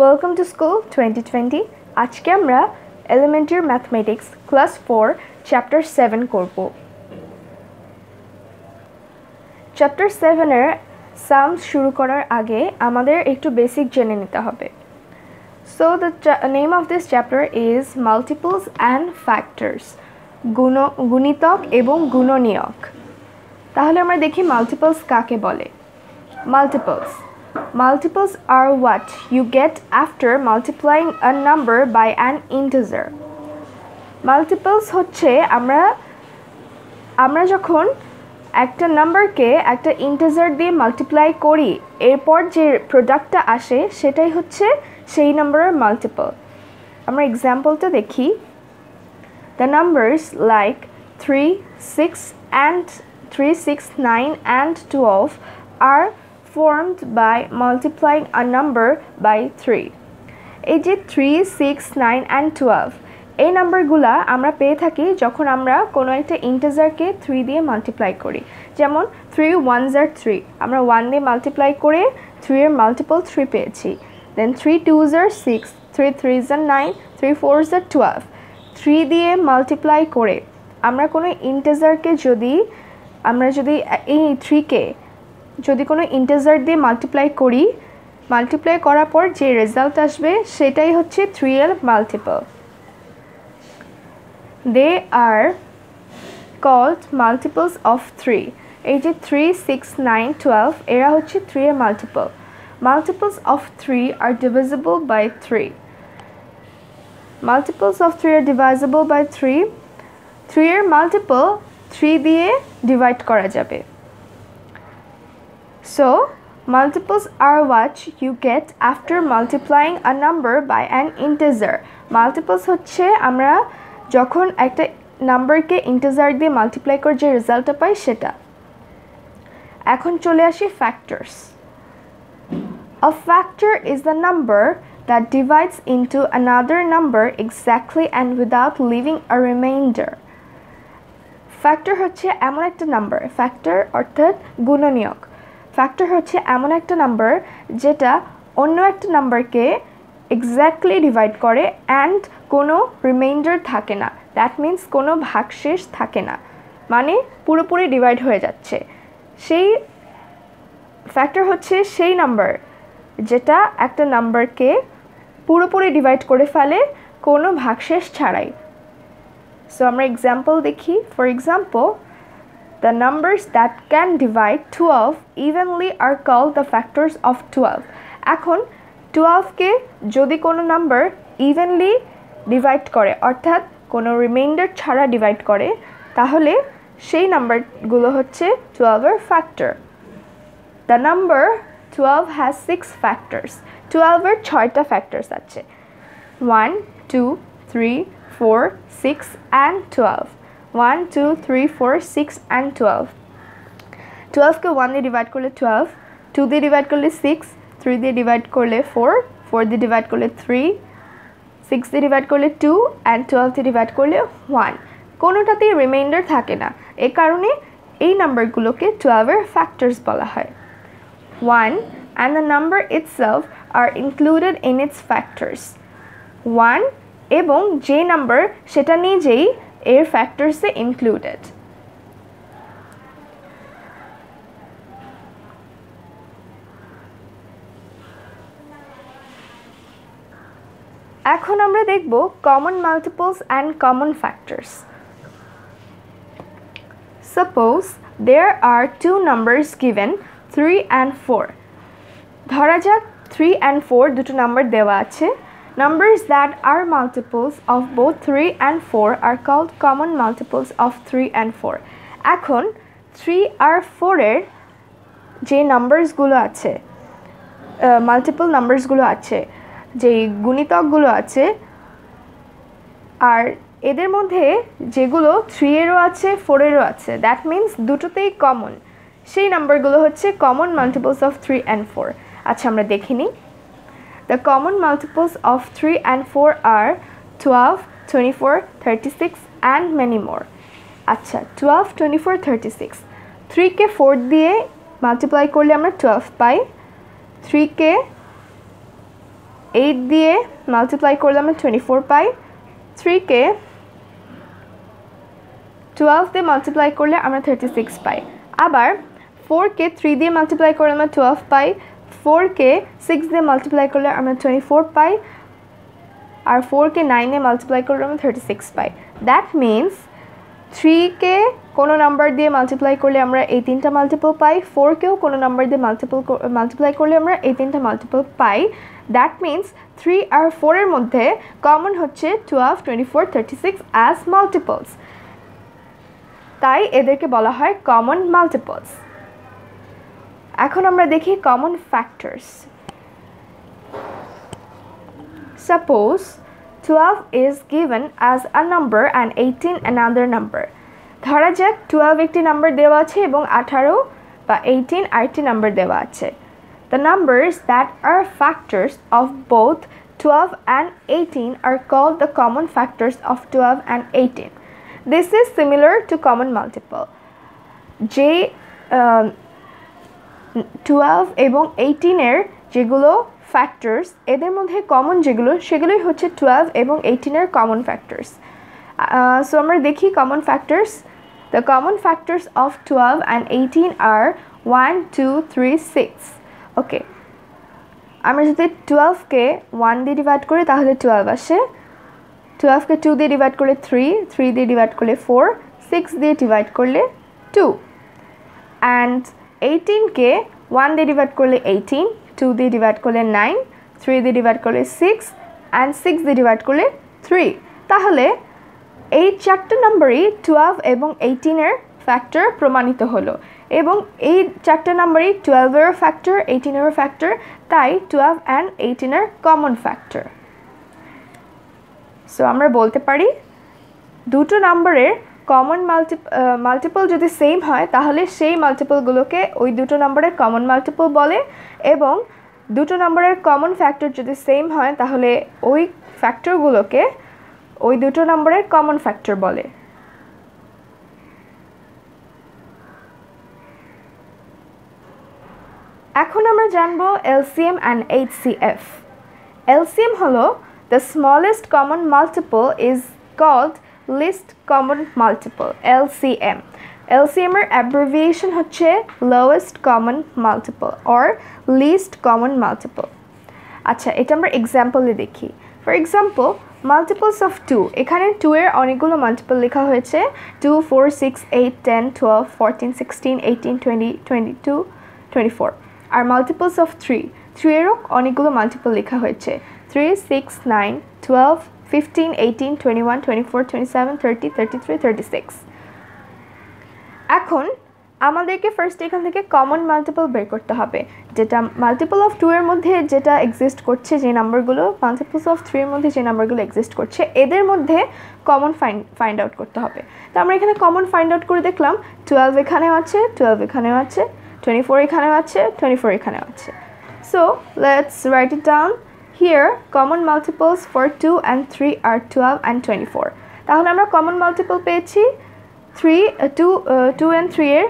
Welcome to school twenty twenty আজকে আমরা elementary mathematics class four chapter seven করব। Chapter সেভেনের সামস শুরু করার আগে আমাদের একটু বেসিক জেনে নিতে হবে। So the name of this chapter is multiples and factors গুণ, গুণিতক এবং গুণনীয়ক। তাহলে আমরা দেখি মাল্টিপলস কাকে বলে। Multiples Multiples are what you get after multiplying a number by an integer. Multiples হচ্ছে আমরা আমরা যখন একটা নাম্বারকে একটা ইন্টিজার দিয়ে মাল্টিপ্লাই করি, এরপর যে প্রোডাক্টটা আসে সেটাই হচ্ছে সেই নাম্বারের মাল্টিপল আমরা এক্সাম্পলটা দেখি the numbers like three six and three six nine and twelve are formed by multiplying a number by 3 এই যে three six nine and twelve এই নাম্বারগুলো আমরা পেয়ে থাকি যখন আমরা কোনো একটা ইন্টেজারকে থ্রি দিয়ে মাল্টিপ্লাই করি। যেমন থ্রি ওয়ান জার থ্রি আমরা ওয়ান দিয়ে মাল্টিপ্লাই করে থ্রি এর মাল্টিপল থ্রি পেয়েছি। দেন থ্রি টু জার সিক্স থ্রি থ্রি জার নাইন থ্রি ফোর জার টুয়েলভ থ্রি দিয়ে মাল্টিপ্লাই করে আমরা কোনো ইন্টেজারকে যদি, আমরা যদি এই থ্রিকে যদি কোনো ইন্টেজার দিয়ে মাল্টিপ্লাই করি মাল্টিপ্লাই করার পর যে রেজাল্ট আসবে সেটাই হচ্ছে three L multiple they are called multiples of three এই যে থ্রি সিক্স নাইন টুয়েলভ এরা হচ্ছে থ্রি এর multiple multiples of three are divisible by three multiples of three are divisible by three three এর multiple three দিয়ে divide করা যাবে। So, multiples are what you get after multiplying a number by an integer. Multiples হচ্ছে আমরা যখন একটা নাম্বারকে integer দিয়ে multiply করে যে রেজাল্টটা পাই সেটা এখন চলে আসি factors A factor is the number that divides into another number exactly and without leaving a remainder. Factor হচ্ছে এমন একটা নাম্বার ফ্যাক্টর অর্থাৎ গুণনীয়ক ফ্যাক্টর হচ্ছে এমন একটা নাম্বার যেটা অন্য একটা নাম্বারকে এক্স্যাক্টলি ডিভাইড করে অ্যান্ড কোনো রিমাইন্ডার থাকে না। দ্যাট মিন্স কোনো ভাগশেষ থাকে না। মানে পুরোপুরি ডিভাইড হয়ে যাচ্ছে। সেই ফ্যাক্টর হচ্ছে সেই নাম্বার যেটা একটা নাম্বারকে পুরোপুরি ডিভাইড করে ফেলে কোনো ভাগশেষ ছাড়াই। সো আমরা এক্সাম্পল দেখি। For example The numbers that can divide 12 evenly are called the factors of 12. এখন 12কে যদি কোনো নাম্বার ইভেনলি ডিভাইড করে, অর্থাৎ কোনো রিমাইন্ডার ছাড়া ডিভাইড করে, তাহলে সেই নাম্বারগুলো হচ্ছে 12 এর factor the number 12 has six factors 12 এর ছয়টা ফ্যাক্টরস আছে। One two three four six and twelve one two three four six and twelve টুয়েলভকে one দিয়ে ডিভাইড করলে টুয়েলভ টু দিয়ে ডিভাইড করলে সিক্স থ্রি দিয়ে ডিভাইড করলে ফোর ফোর দিয়ে ডিভাইড করলে থ্রি সিক্স দিয়ে ডিভাইড করলে টু অ্যান্ড টুয়েলভ দিয়ে ডিভাইড করলে ওয়ান কোনোটাতেই রিমাইন্ডার থাকে না। এ কারণে এই নাম্বারগুলোকে টুয়েলভের ফ্যাক্টরস বলা হয়। One and the number itself are included in its factors one এবং যে নাম্বার সেটা নিজেই এর ফ্যাক্টরসে ইনক্লুডেড এখন আমরা দেখব common multiples and common factors suppose there are two numbers given three and four ধরা যাক থ্রি অ্যান্ড ফোর দুটো নাম্বার দেওয়া আছে। Numbers that are multiples of both 3 and 4 are called common multiples of 3 and 4. এখন 3 আর 4 এর যে নাম্বারসগুলো আছে multiple নাম্বারসগুলো আছে যে গুণিতকগুলো আছে, আর এদের মধ্যে যেগুলো থ্রি এরও আছে ফোরেরও আছে দ্যাট মিন্স দুটোতেই কমন সেই নাম্বারগুলো হচ্ছে common multiples of three and four আচ্ছা আমরা দেখিনি The common multiples of 3 and 4 are 12, 24, 36 and many more. আচ্ছা 12, 24, 36. 3 কে 4 দিয়ে মাল্টিপ্লাই করলে আমরা 12 পাই 3 কে এইট দিয়ে মাল্টিপ্লাই করলে আমরা টোয়েন্টি ফোর পাই থ্রিকে টুয়েলভ দিয়ে মাল্টিপ্লাই করলে আমরা থার্টি সিক্স পাই আবার ফোরকে থ্রি দিয়ে মাল্টিপ্লাই করলে আমরা টুয়েলভ পাই ফোরকে সিক্স দিয়ে মাল্টিপ্লাই করলে আমরা টোয়েন্টি ফোর পাই, আর ফোরকে নাইনে মাল্টিপ্লাই করলে আমরা থার্টি সিক্স পাই দ্যাট মিনস থ্রিকে কোনো নাম্বার দিয়ে মাল্টিপ্লাই করলে আমরা এই তিনটা মাল্টিপল পাই ফোরকেও কোনো নাম্বার দিয়ে মাল্টিপল মাল্টিপ্লাই করলে আমরা এই তিনটা মাল্টিপল পাই। দ্যাট মিনস থ্রি আর ফোরের মধ্যে কমন হচ্ছে twelve twenty four thirty six as multiples তাই এদেরকে বলা হয় কমন মাল্টিপলস এখন আমরা দেখি common factors suppose twelve is given as a number and eighteen another number ধরা যাক টুয়েলভ একটি নাম্বার দেওয়া আছে এবং আঠারো বা এইটিন আরেকটি নাম্বার দেওয়া আছে। The numbers that are factors of both twelve and eighteen are call the common factors of twelve and eighteen this is similar to common multiple যে টুয়েলভ এবং এইটিনের যেগুলো ফ্যাক্টরস এদের মধ্যে কমন যেগুলো, সেগুলোই হচ্ছে টুয়েলভ এবং এইটিনের কমন ফ্যাক্টরস সো আমরা দেখি common factors the common factors of twelve and eighteen are one two three six okay আমরা যদি টুয়েলভকে ওয়ান দিয়ে ডিভাইড করি, তাহলে টুয়েলভ আসে। টুয়েলভকে টু দিয়ে ডিভাইড করলে থ্রি থ্রি দিয়ে ডিভাইড করলে ফোর সিক্স দিয়ে ডিভাইড করলে টু অ্যান্ড এইটিনকে ওয়ান দিয়ে ডিভাইড করলে এইটিন টু দিয়ে ডিভাইড করলে নাইন থ্রি দিয়ে ডিভাইড করলে সিক্স অ্যান্ড সিক্স দিয়ে ডিভাইড করলে থ্রি তাহলে এই চারটে নাম্বারই টুয়েলভ এবং এইটিনের ফ্যাক্টর প্রমাণিত হলো। এবং এই চারটে নাম্বারই টুয়েলভেরও ফ্যাক্টর এইটিনেরও ফ্যাক্টর তাই টুয়েলভ অ্যান্ড এইটিনের কমন ফ্যাক্টর সো আমরা বলতে পারি, দুটো নাম্বারের কমন মাল্টি মাল্টিপল যদি সেম হয়, তাহলে সেই মাল্টিপলগুলোকে ওই দুটো নম্বরের কমন মাল্টিপল বলে এবং দুটো নম্বরের কমন ফ্যাক্টর যদি সেম হয়, তাহলে ওই ফ্যাক্টরগুলোকে ওই দুটো নম্বরের কমন ফ্যাক্টর বলে। এখন আমরা জানব এলসিএম অ্যান্ড এইচসিএফ এলসিএম হলো the smallest common multiple is called least common multiple L C M LCM এলসিএমের abbreviation হচ্ছে lowest common multiple or least common multiple আচ্ছা এটা আমরা এক্সাম্পলে দেখি। For example multiples of two এখানে টু এর অনেকগুলো মাল্টিপল লেখা হয়েছে। Two four six eight ten twelve fourteen sixteen eighteen twenty twenty two twenty four are multiples of three three এরও অনেকগুলো মাল্টিপল লেখা হয়েছে। Three six nine twelve fifteen eighteen twenty one twenty four twenty seven thirty thirty three thirty six এখন আমাদেরকে first এখান থেকে common multiple বের করতে হবে। যেটা মাল্টিপল অফ টু এর মধ্যে যেটা এক্সিস্ট করছে যে নাম্বারগুলো মাল্টিপলস অফ থ্রি এর মধ্যে যে নাম্বারগুলো এক্সিস্ট করছে, এদের মধ্যে কমন ফাইন্ড ফাইন্ড আউট করতে হবে। তো আমরা এখানে কমন ফাইন্ড আউট করে দেখলাম টুয়েলভ এখানেও আছে টুয়েলভ এখানেও আছে টোয়েন্টি ফোর এখানেও আছে টোয়েন্টি ফোর এখানেও আছে। So let's write it down common multiples for two and three are twelve and twenty four তাহলে আমরা কমন মাল্টিপল পেয়েছি three two two and three এর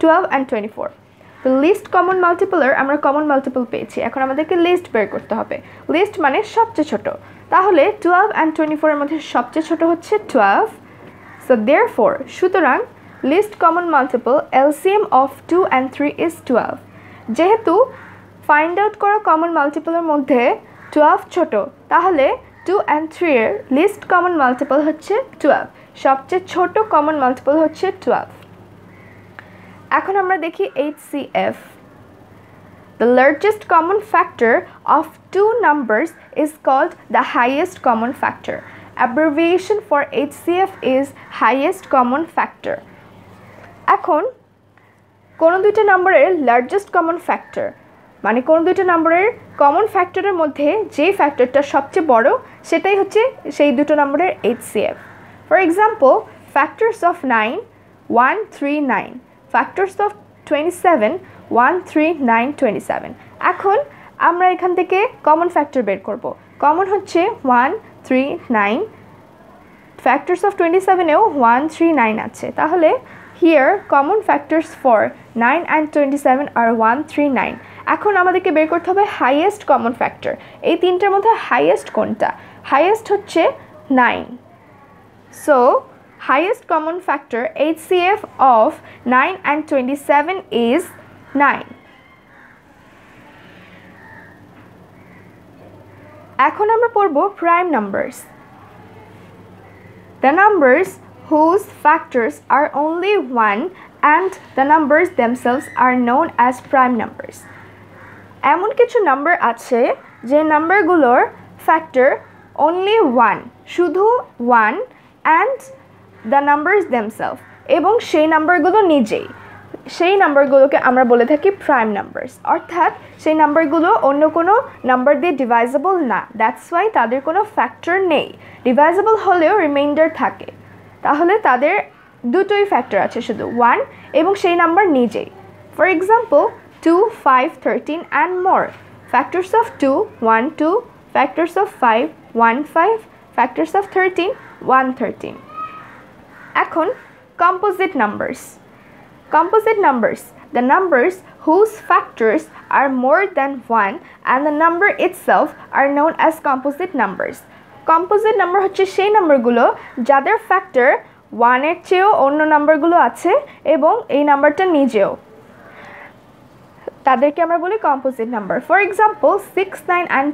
টুয়েলভ অ্যান্ড টোয়েন্টি ফোর তো least common মাল্টিপলের আমরা common multiple পেয়েছি। এখন আমাদেরকে লিস্ট বের করতে হবে। লিস্ট মানে সবচেয়ে ছোট। তাহলে টুয়েলভ অ্যান্ড টোয়েন্টি ফোরের মধ্যে সবচেয়ে ছোট হচ্ছে টুয়েলভ সো দেয়ার ফোর সুতরাং least common multiple LCM of two and three is twelve যেহেতু ফাইন্ড আউট করা কমন মাল্টিপলের মধ্যে টুয়েলভ ছোট তাহলে টু অ্যান্ড থ্রি এর লিস্ট কমন মাল্টিপল হচ্ছে টুয়েলভ সবচেয়ে ছোট কমন মাল্টিপল হচ্ছে টুয়েলভ এখন আমরা দেখি H C F The largest common factor of two numbers is called the highest common factor. Abbreviation for HCF is highest common factor. এখন কোনো দুইটা নম্বরের লার্জেস্ট কমন ফ্যাক্টর মানে কোনো দুইটা নম্বরের কমন ফ্যাক্টরের মধ্যে যে ফ্যাক্টরটা সবচেয়ে বড়, সেটাই হচ্ছে সেই দুটো নম্বরের HCF for example factors of nine one three nine factors of twenty seven one three nine twenty seven এখন আমরা এখান থেকে কমন ফ্যাক্টর বের করব। কমন হচ্ছে one three nine factors of twenty সেভেনেও one three nine আছে। তাহলে here common factors for nine and twenty seven R one three nine এখন আমাদেরকে বের করতে হবে হাইয়েস্ট কমন ফ্যাক্টর এই তিনটার মধ্যে হাইয়েস্ট কোনটা? হাইয়েস্ট হচ্ছে nine so highest common factor H C F of nine and twenty seven is nine এখন আমরা পড়ব prime numbers the numbers whose factors are only one and the numbers themselves are known as prime numbers এমন কিছু number আছে যে নাম্বারগুলোর factor only one শুধু one and the numbers themselves এবং সেই নাম্বারগুলো নিজেই। সেই নাম্বারগুলোকে আমরা বলে থাকি প্রাইম নাম্বারস অর্থাৎ সেই নাম্বারগুলো অন্য কোনো নাম্বার দিয়ে ডিভাইজেবল না। দ্যাটস ওয়াই তাদের কোনো ফ্যাক্টর নেই। ডিভাইজেবল হলেও রিমাইন্ডার থাকে। তাহলে তাদের দুটোই ফ্যাক্টর আছে, শুধু ওয়ান এবং সেই নাম্বার নিজেই। For example two five thirteen and more factors of two one two factors of five one five factors of thirteen one thirteen এখন composite numbers. Composite numbers, the numbers whose factors are more than 1 and the number itself are known as composite numbers. Composite number হচ্ছে সেই নাম্বারগুলো যাদের factor ওয়ানের চেয়েও অন্য নাম্বারগুলো আছে এবং এই নাম্বারটা নিজেও। তাদেরকে আমরা বলি composite number for example six nine and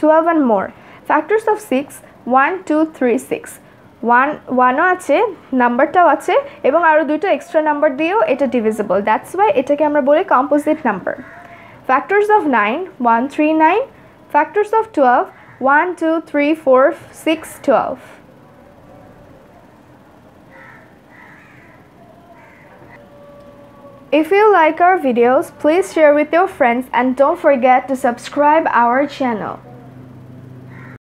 twelve and more factors of six one two three six one ওয়ানও আছে নাম্বারটাও আছে, এবং আরও দুটো এক্সট্রা নাম্বার দিয়েও এটা ডিভিজিবল দ্যাটস ওয়াই এটাকে আমরা বলি composite number factors of nine one three nine factors of twelve one two three four six twelve If you like our videos, please share with your friends and don't forget to subscribe our channel.